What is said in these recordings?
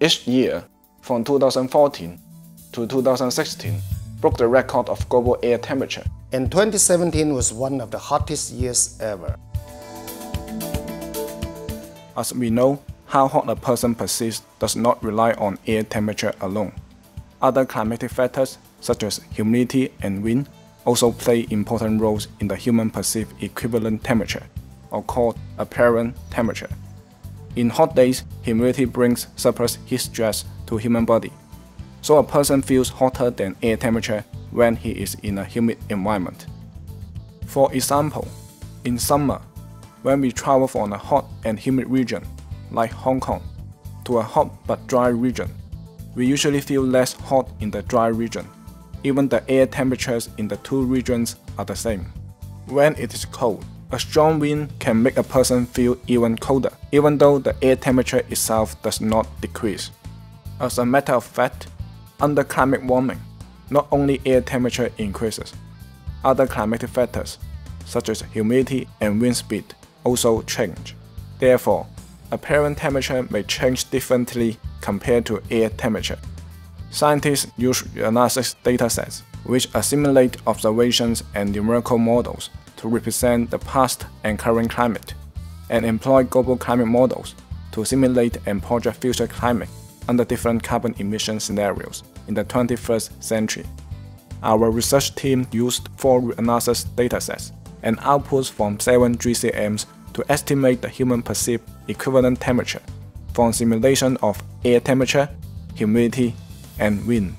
each year from 2014 to 2016 broke the record of global air temperature. And 2017 was one of the hottest years ever. As we know, how hot a person perceives does not rely on air temperature alone. Other climatic factors, such as humidity and wind, also play important roles in the human perceived equivalent temperature, or called apparent temperature. In hot days, humidity brings surplus heat stress to human body, so a person feels hotter than air temperature when he is in a humid environment. For example, in summer, when we travel from a hot and humid region, like Hong Kong, to a hot but dry region, we usually feel less hot in the dry region. Even the air temperatures in the two regions are the same. When it is cold, a strong wind can make a person feel even colder, even though the air temperature itself does not decrease. As a matter of fact, under climate warming, not only air temperature increases, other climatic factors, such as humidity and wind speed, also change. Therefore, apparent temperature may change differently compared to air temperature. Scientists use analysis datasets, which assimilate observations and numerical models to represent the past and current climate, and employ global climate models to simulate and project future climate under different carbon emission scenarios in the 21st century. Our research team used four analysis datasets and outputs from seven GCMs to estimate the human perceived equivalent temperature from simulation of air temperature, humidity, and wind.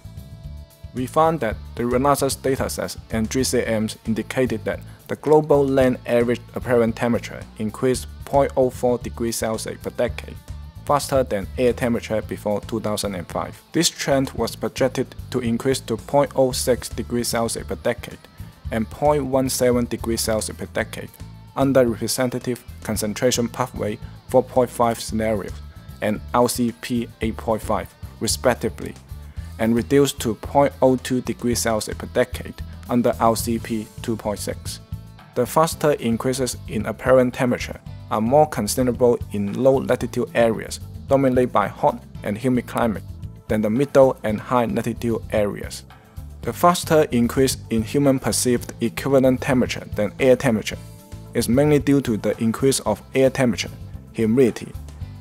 We found that the analysis datasets and GCMs indicated that the global land average apparent temperature increased 0.04 degrees Celsius per decade, faster than air temperature before 2005. This trend was projected to increase to 0.06 degrees Celsius per decade and 0.17 degrees Celsius per decade under representative concentration pathway 4.5 scenarios and RCP 8.5 respectively, and reduced to 0.02 degrees Celsius per decade under RCP 2.6. The faster increases in apparent temperature are more considerable in low latitude areas dominated by hot and humid climate than the middle and high latitude areas. The faster increase in human perceived equivalent temperature than air temperature is mainly due to the increase of air temperature, humidity,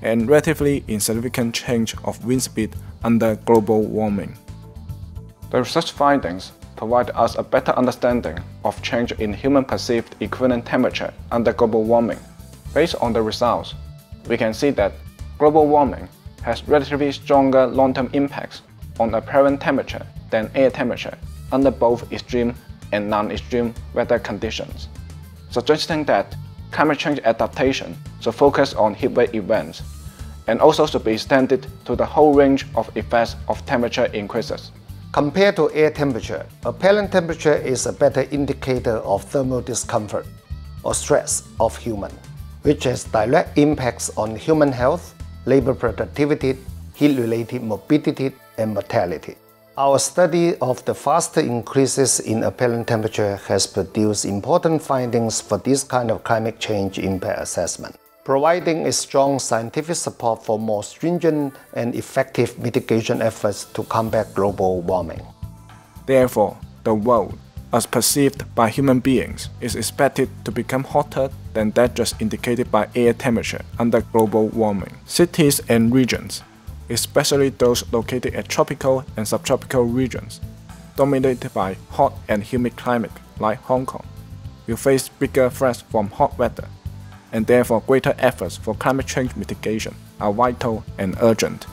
and relatively insignificant change of wind speed under global warming. The research findings provide us a better understanding of change in human perceived equivalent temperature under global warming. Based on the results, we can see that global warming has relatively stronger long-term impacts on apparent temperature than air temperature under both extreme and non-extreme weather conditions suggesting that climate change adaptation should focus on heatwave events and also should be extended to the whole range of effects of temperature increases. Compared to air temperature, apparent temperature is a better indicator of thermal discomfort or stress of human, which has direct impacts on human health, labor productivity, heat-related morbidity, and mortality. Our study of the faster increases in apparent temperature has produced important findings for this kind of climate change impact assessment, providing a strong scientific support for more stringent and effective mitigation efforts to combat global warming. Therefore, the world, as perceived by human beings, is expected to become hotter than that just indicated by air temperature under global warming. Cities and regions especially those located at tropical and subtropical regions, dominated by hot and humid climate like Hong Kong, will face bigger threats from hot weather, and therefore greater efforts for climate change mitigation are vital and urgent.